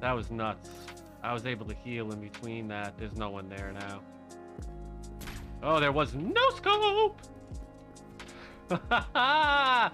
That was nuts. I was able to heal in between that. There's no one there now. Oh, there was no scope!